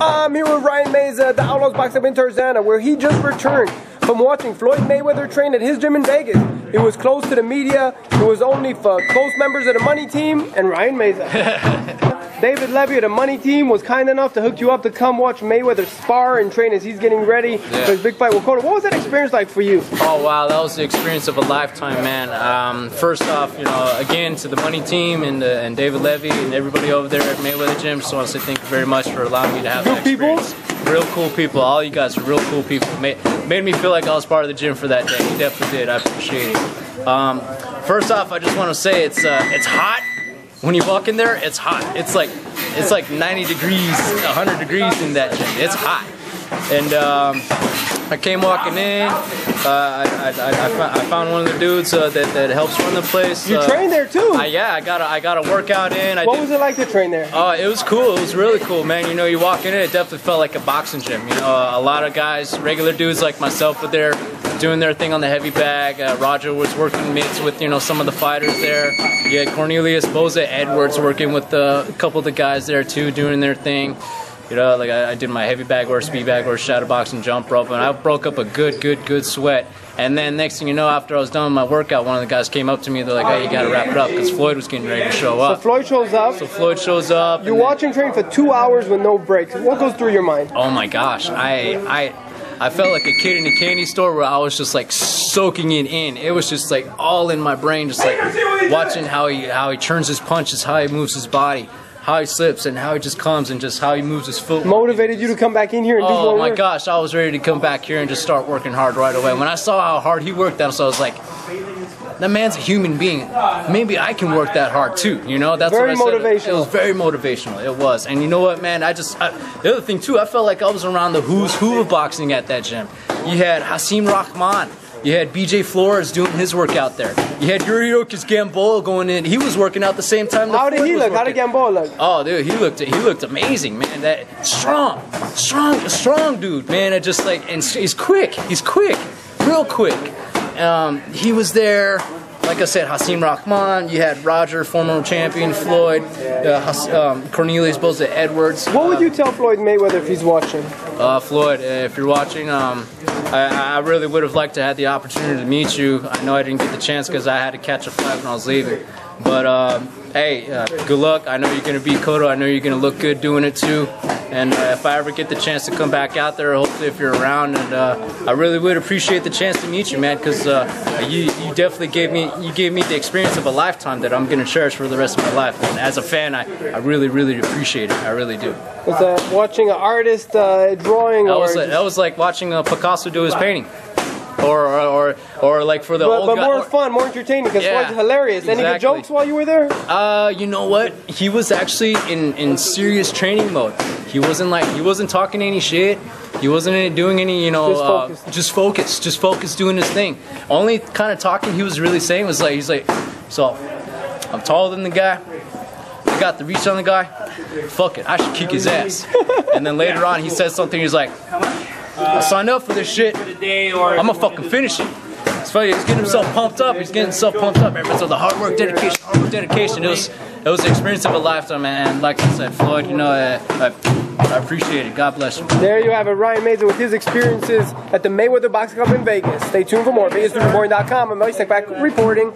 I'm here with Ryan Meza, the Outlaws Box Up in Tarzana, where he just returned from watching Floyd Mayweather train at his gym in Vegas. It was closed to the media. It was only for close members of the money team and Ryan Meza. David Levy of the money team was kind enough to hook you up to come watch Mayweather spar and train as he's getting ready Yeah. for his big fight with Cotto. What was that experience like for you? Oh wow, that was the experience of a lifetime, man. Um, first off, you know, again to the money team and uh, and David Levy and everybody over there at Mayweather Gym. Just want to say thank you very much for allowing me to have Good that people? experience. Real cool people. All you guys are real cool people. Made, made me feel like I was part of the gym for that day. You definitely did. I appreciate it. Um, first off, I just want to say it's uh, it's hot. When you walk in there, it's hot. It's like it's like 90 degrees, 100 degrees in that gym. It's hot. And um, I came walking in. Uh, I, I, I, I found one of the dudes uh, that, that helps run the place. You uh, trained there too. I, yeah, I got a, I got a workout in. I what did, was it like to train there? Oh, it was cool. It was really cool, man. You know, you walk in it, it definitely felt like a boxing gym. You know, a lot of guys, regular dudes like myself, were there doing their thing on the heavy bag. Uh, Roger was working mitts with you know some of the fighters there. You had Cornelius Boza Edwards working with uh, a couple of the guys there too, doing their thing. You know, like I, I did my heavy bag or speed bag or shadow boxing jump rope, and I broke up a good, good, good sweat. And then next thing you know, after I was done with my workout, one of the guys came up to me. They're like, "Hey, you got to wrap it up," because Floyd was getting ready to show up. So. Floyd shows up. So Floyd shows up. You're and then- watching train for two hours with no breaks. What goes through your mind? Oh my gosh, I I I felt like a kid in a candy store where I was just like soaking it in. It was just like all in my brain, just like watching how he how he turns his punches, how he moves his body, how he slips, and how he just comes and just how he moves his foot. Motivated you to come back in here and do Oh my work? gosh, I was ready to come back here and just start working hard right away. When I saw how hard he worked out, so I was like, that man's a human being. Maybe I can work that hard too. You know, that's Very what I said. It was very motivational. It was, and you know what, man? I just I, the other thing too. I felt like I was around the who's who of boxing at that gym. You had Hasim Rahman. You had BJ Flores doing his workout there. You had Yuriorkis Gamboa going in. He was working out the same time. How did he look? How did. Gamboa look? Oh, dude, he looked he looked amazing, man. That strong, strong, strong dude, man. I just like and he's quick. He's quick, real quick. Um, he was there. Like I said, Hasim Rahman. You had Roger, former champion Floyd, uh, Has- um, Cornelius Boza Edwards. What would you tell Floyd Mayweather if he's watching? Uh, Floyd, uh, if you're watching, um, I, I really would have liked to have the opportunity to meet you. I know I didn't get the chance because I had to catch a flight when I was leaving. But um, hey, uh, good luck. I know you're going to beat Cotto. I know you're going to look good doing it too. And uh, if I ever get the chance to come back out there, hopefully if you're around, and uh, I really would appreciate the chance to meet you, man, because uh, you you definitely gave me you gave me the experience of a lifetime that I'm going to cherish for the rest of my life. And as a fan, I, I really really appreciate it. I really do. Was that watching an artist uh, drawing? That was like, that was like watching uh, Picasso do his painting, or or or, or like for the but, old but guy. more or- fun, more entertaining because Yeah, Floyd's hilarious. Any good jokes while you were there? Uh, you know what? He was actually in in serious training mode. He wasn't like he wasn't talking any shit. He wasn't doing any, you know, Just uh, just focus, just focus doing his thing. Only kind of talking he was really saying was like, he's like, so I'm taller than the guy. I got the reach on the guy. Fuck it, I should kick his ass. and then later on, he says something. He's like, Uh, I signed up for this shit. I'm gonna fucking finish it. It's funny. He's getting himself pumped up. He's getting himself pumped up. man. So the hard work, dedication, hard work, dedication. It was it was the experience of a lifetime. And like I said, Floyd, you know, I, I, I appreciate it. God bless you. There you have it, Ryan Meza with his experiences at the Mayweather Boxing Club in Vegas. Stay tuned for more. ESNewsReporting.com. I'm Elie Seckbach reporting.